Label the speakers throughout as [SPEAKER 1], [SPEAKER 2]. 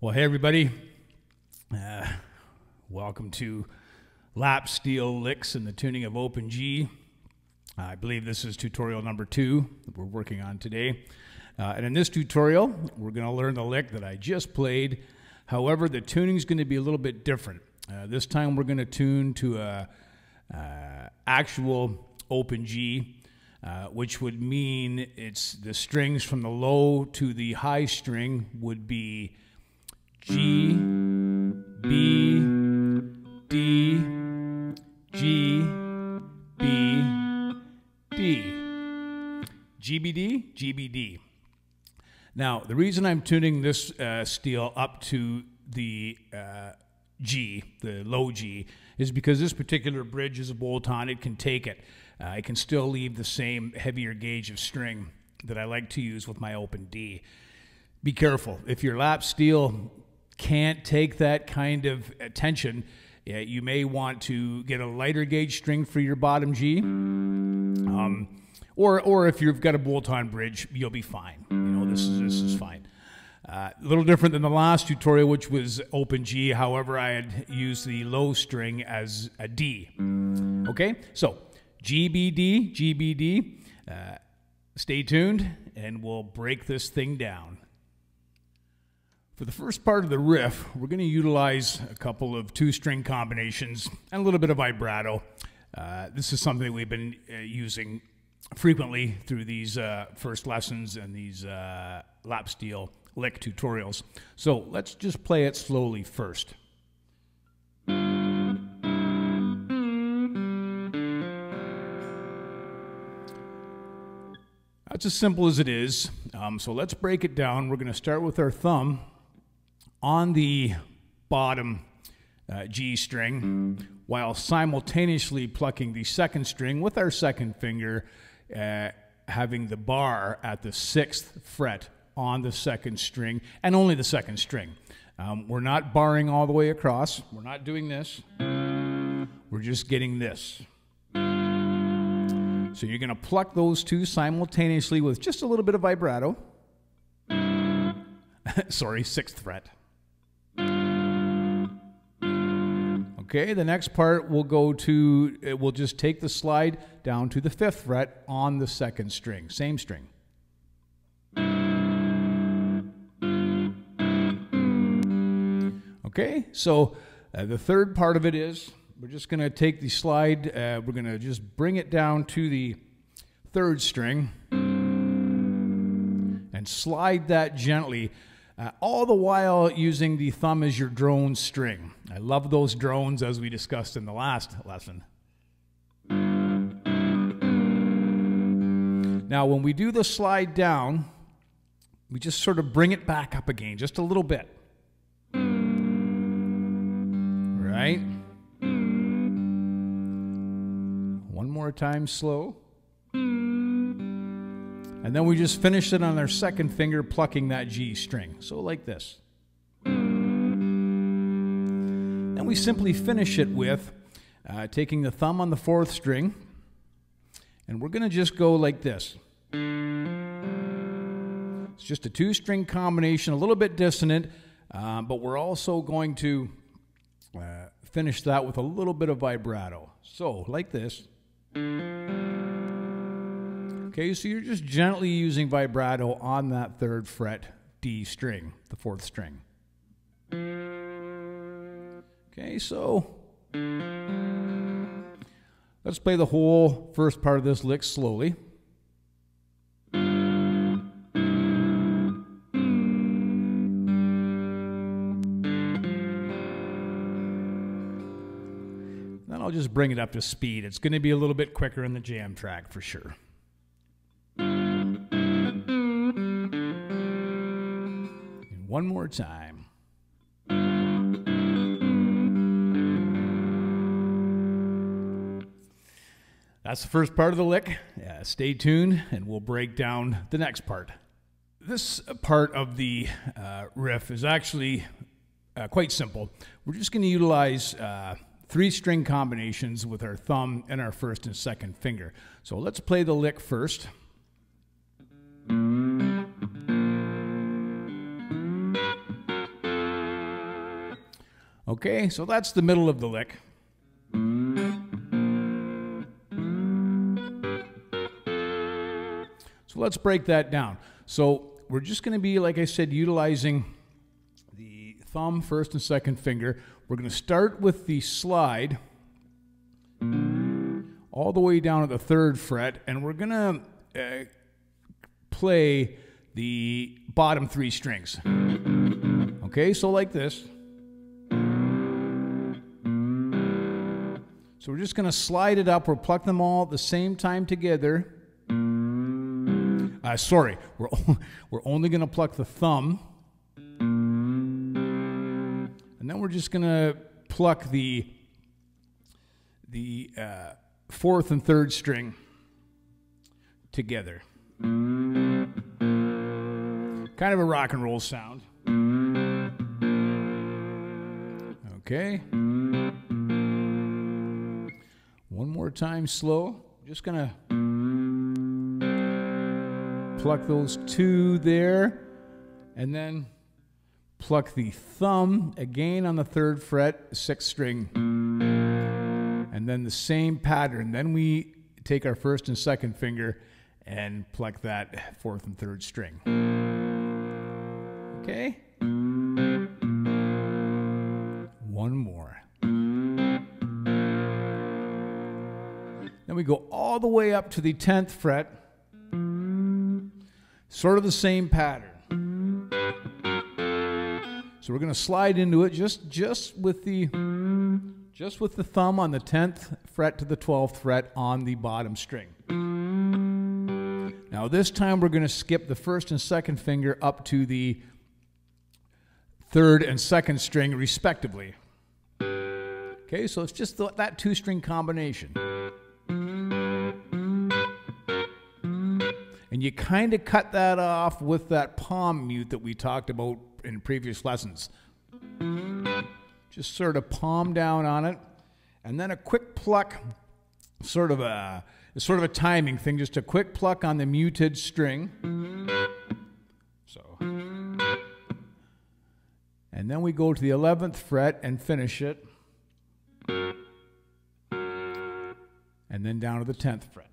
[SPEAKER 1] Well, hey, everybody. Uh, welcome to Lap Steel Licks and the Tuning of Open G. I believe this is tutorial number two that we're working on today. Uh, and in this tutorial, we're going to learn the lick that I just played. However, the tuning is going to be a little bit different. Uh, this time we're going to tune to a, uh, actual open G, uh, which would mean it's the strings from the low to the high string would be G, B, D, G, B, D. GBD, GBD. Now, the reason I'm tuning this uh, steel up to the uh, G, the low G, is because this particular bridge is a bolt on. It can take it. Uh, it can still leave the same heavier gauge of string that I like to use with my open D. Be careful. If your lap steel can't take that kind of tension, you may want to get a lighter gauge string for your bottom G. Um, or, or if you've got a bolt-on bridge, you'll be fine. You know, this is, this is fine. Uh, a little different than the last tutorial, which was open G. However, I had used the low string as a D. Okay, so GBD, GBD. Uh, stay tuned, and we'll break this thing down. For the first part of the riff, we're going to utilize a couple of two string combinations and a little bit of vibrato. Uh, this is something that we've been uh, using frequently through these uh, first lessons and these uh, lap steel lick tutorials. So let's just play it slowly first. That's as simple as it is. Um, so let's break it down. We're going to start with our thumb on the bottom uh, G string while simultaneously plucking the second string with our second finger, uh, having the bar at the sixth fret on the second string and only the second string. Um, we're not barring all the way across. We're not doing this. We're just getting this. So you're going to pluck those two simultaneously with just a little bit of vibrato. Sorry, sixth fret. Okay, the next part will go to, it will just take the slide down to the fifth fret on the second string, same string. Okay, so uh, the third part of it is we're just going to take the slide, uh, we're going to just bring it down to the third string and slide that gently uh, all the while using the thumb as your drone string. I love those drones as we discussed in the last lesson. Now, when we do the slide down, we just sort of bring it back up again, just a little bit. Right? One more time, slow. And then we just finish it on our second finger, plucking that G string. So, like this. Then we simply finish it with uh, taking the thumb on the fourth string, and we're going to just go like this. It's just a two string combination, a little bit dissonant, uh, but we're also going to uh, finish that with a little bit of vibrato. So, like this. Mm-hmm. Okay, so you're just gently using vibrato on that third fret D string, the fourth string. Okay, so let's play the whole first part of this lick slowly. Then I'll just bring it up to speed. It's going to be a little bit quicker in the jam track for sure. One more time. That's the first part of the lick. Yeah, stay tuned, and we'll break down the next part. This part of the uh, riff is actually uh, quite simple. We're just going to utilize uh, three string combinations with our thumb and our first and second finger. So let's play the lick first. Okay, so that's the middle of the lick. So let's break that down. So we're just going to be, like I said, utilizing the thumb, first and second finger. We're going to start with the slide all the way down at the third fret, and we're going to uh, play the bottom three strings. Okay, so like this. So we're just going to slide it up We'll pluck them all at the same time together. Uh, sorry, we're, we're only going to pluck the thumb. And then we're just going to pluck the, the uh, fourth and third string together. Kind of a rock and roll sound. Okay. One more time, slow. Just gonna pluck those two there, and then pluck the thumb again on the third fret, sixth string, and then the same pattern. Then we take our first and second finger and pluck that fourth and third string. Okay? The way up to the 10th fret. Sort of the same pattern. So we're going to slide into it just just with the just with the thumb on the 10th fret to the 12th fret on the bottom string. Now this time we're going to skip the first and second finger up to the third and second string respectively. Okay, so it's just th- that two string combination. And you kind of cut that off with that palm mute that we talked about in previous lessons. Just sort of palm down on it, and then a quick pluck, sort of a sort of a timing thing, just a quick pluck on the muted string. So, and then we go to the 11th fret and finish it, and then down to the 10th fret.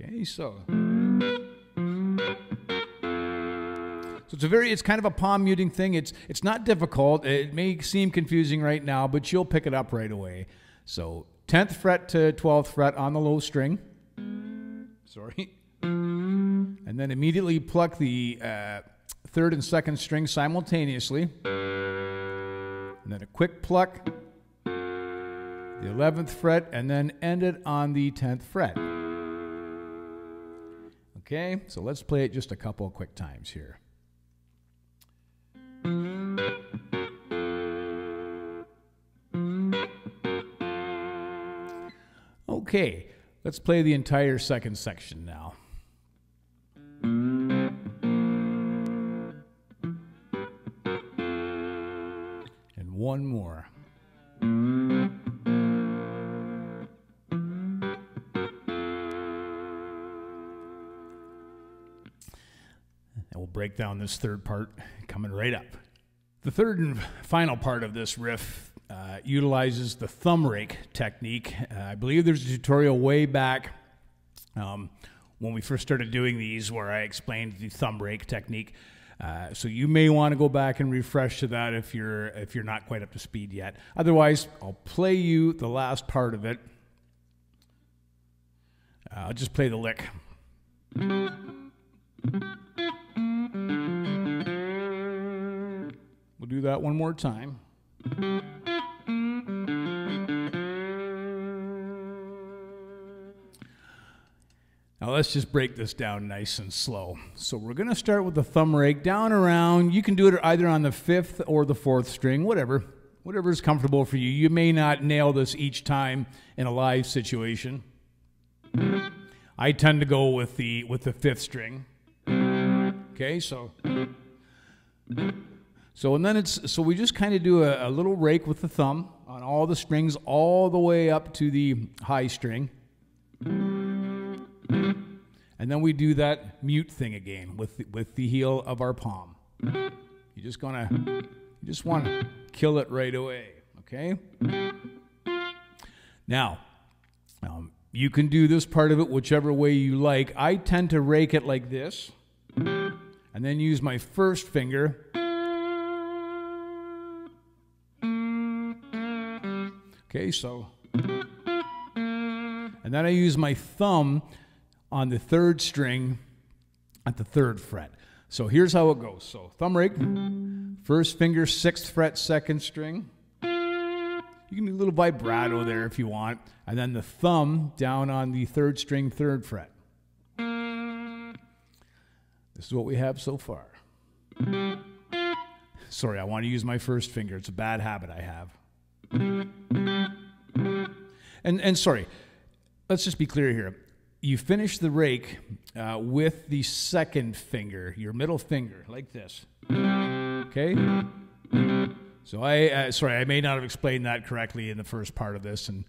[SPEAKER 1] Okay, so. So it's a very, it's kind of a palm muting thing. It's it's not difficult. It may seem confusing right now, but you'll pick it up right away. So 10th fret to 12th fret on the low string. Sorry. And then immediately pluck the uh, third and second string simultaneously. And then a quick pluck, the 11th fret, and then end it on the 10th fret. Okay, so let's play it just a couple quick times here. Okay, let's play the entire second section now. And one more. Break down this third part coming right up. The third and final part of this riff uh, utilizes the thumb rake technique. Uh, I believe there's a tutorial way back um, when we first started doing these where I explained the thumb rake technique. Uh, so you may want to go back and refresh to that if you're if you're not quite up to speed yet. Otherwise, I'll play you the last part of it. Uh, I'll just play the lick. We'll do that one more time. Now let's just break this down nice and slow. So we're going to start with the thumb rake down around. You can do it either on the fifth or the fourth string, whatever. Whatever is comfortable for you. You may not nail this each time in a live situation. I tend to go with the with the fifth string. Okay, so so and then it's so we just kind of do a, a little rake with the thumb on all the strings all the way up to the high string. And then we do that mute thing again with the, with the heel of our palm. You're just gonna You just want to kill it right away, okay? Now, um, you can do this part of it whichever way you like. I tend to rake it like this and then use my first finger. Okay, so. And then I use my thumb on the third string at the third fret. So here's how it goes. So thumb rake, first finger, sixth fret, second string. You can do a little vibrato there if you want. And then the thumb down on the third string, third fret. This is what we have so far. Sorry, I want to use my first finger. It's a bad habit I have. And, and sorry, let's just be clear here. You finish the rake uh, with the second finger, your middle finger, like this. Okay? So I, uh, sorry, I may not have explained that correctly in the first part of this. And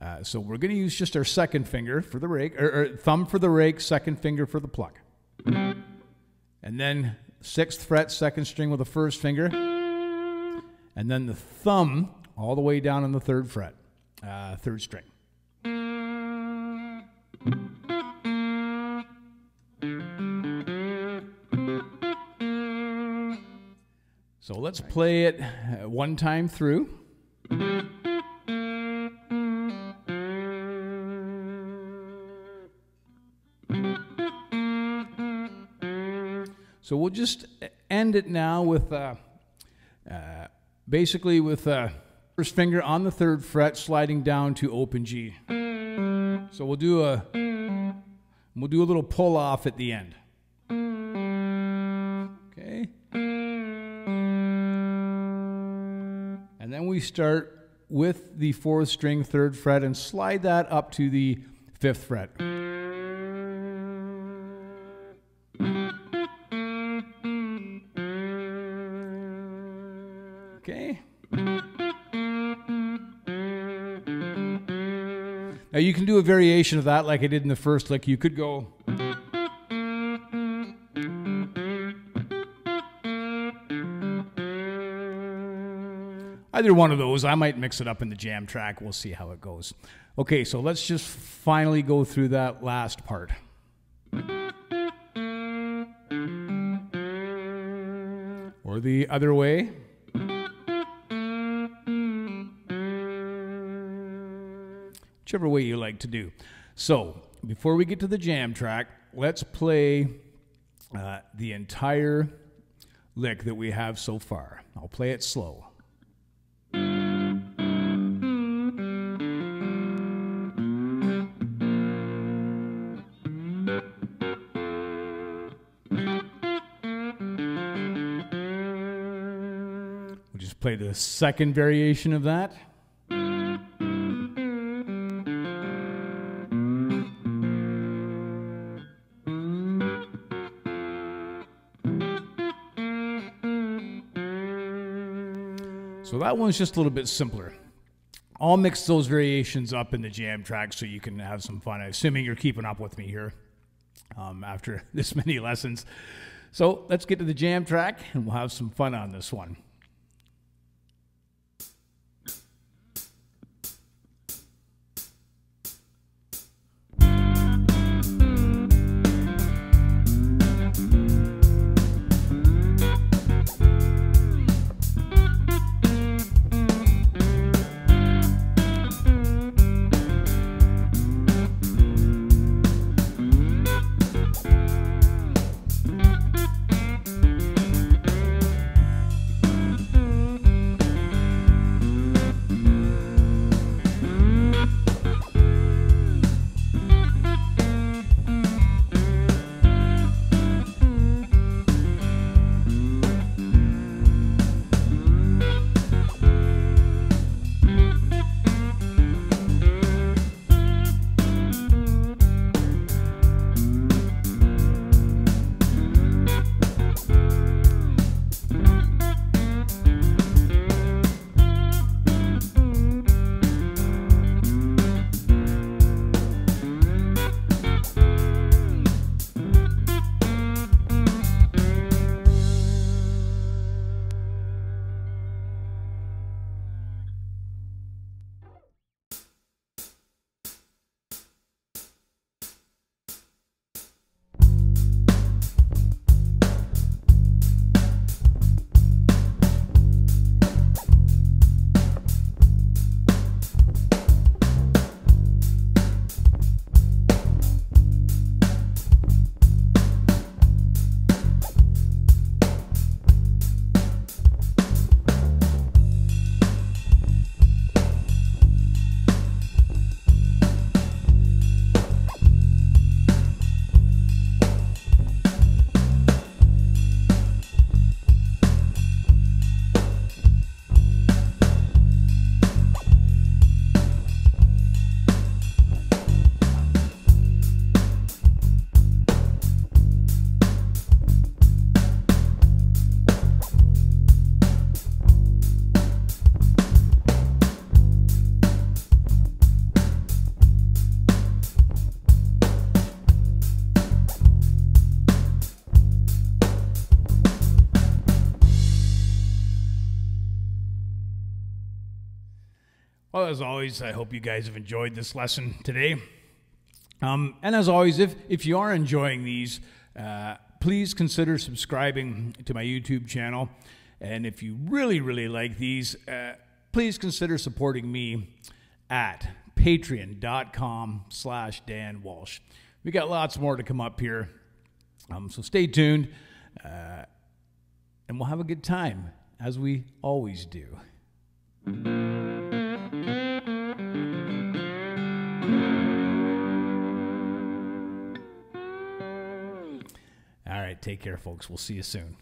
[SPEAKER 1] uh, so we're going to use just our second finger for the rake, or, or thumb for the rake, second finger for the pluck. And then sixth fret, second string with the first finger. And then the thumb all the way down on the third fret, uh, third string. So let's play it uh, one time through. So we'll just end it now with uh, uh, basically with uh, first finger on the third fret sliding down to open G. So we'll do a we'll do a little pull off at the end. Okay. And then we start with the fourth string, third fret, and slide that up to the fifth fret. Okay. Now you can do a variation of that like I did in the first lick. You could go. Either one of those. I might mix it up in the jam track. We'll see how it goes. Okay, so let's just finally go through that last part. Or the other way. Whichever way you like to do. So, before we get to the jam track, let's play uh, the entire lick that we have so far. I'll play it slow. We'll just play the second variation of that. That one's just a little bit simpler. I'll mix those variations up in the jam track so you can have some fun, assuming you're keeping up with me here um, after this many lessons. So let's get to the jam track and we'll have some fun on this one. As always, I hope you guys have enjoyed this lesson today. Um, and as always, if, if you are enjoying these, uh, please consider subscribing to my YouTube channel. And if you really, really like these, uh, please consider supporting me at patreon.com slash Dan Walsh. We got lots more to come up here. Um, so stay tuned, uh, and we'll have a good time, as we always do. Take care, folks. We'll see you soon.